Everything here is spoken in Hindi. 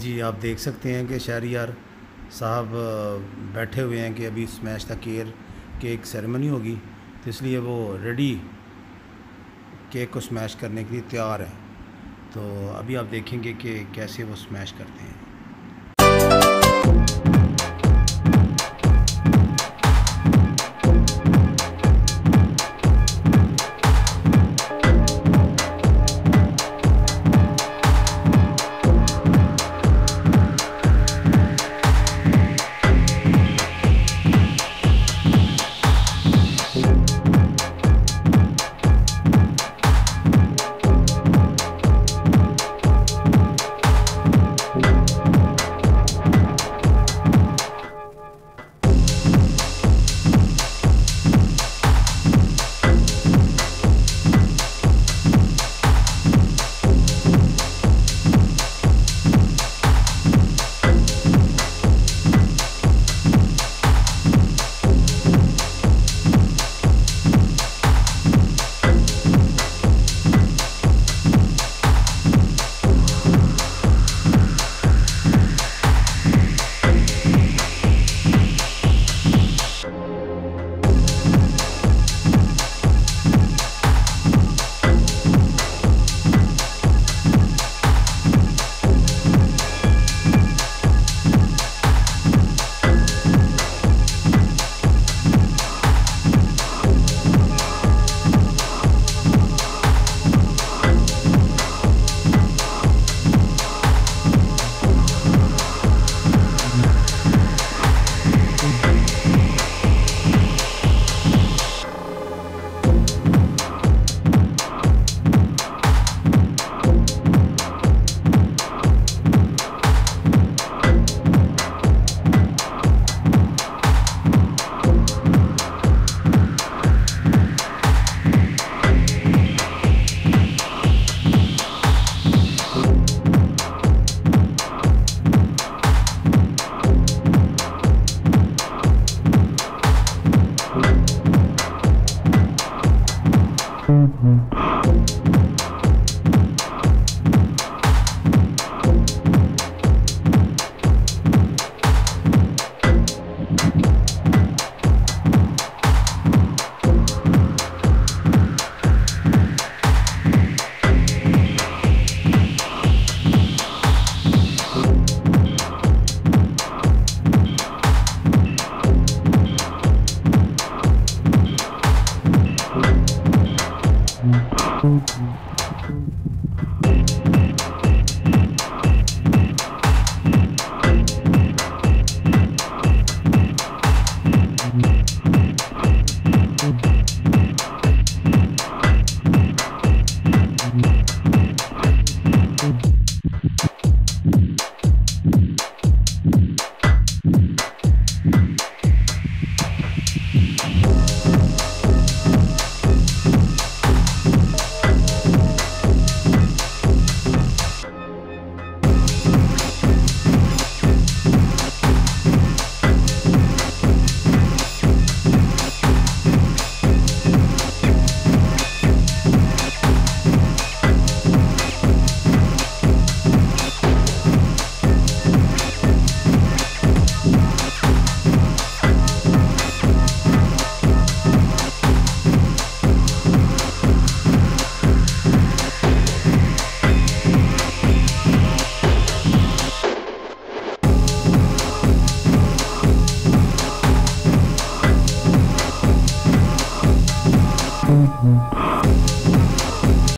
जी, आप देख सकते हैं कि शहरियार साहब बैठे हुए हैं कि अभी smash the care cake ceremony होगी तो इसलिए वो रेडी केक को स्मैश करने के लिए तैयार है। तो अभी आप देखेंगे कि कैसे वो स्मैश करते हैं।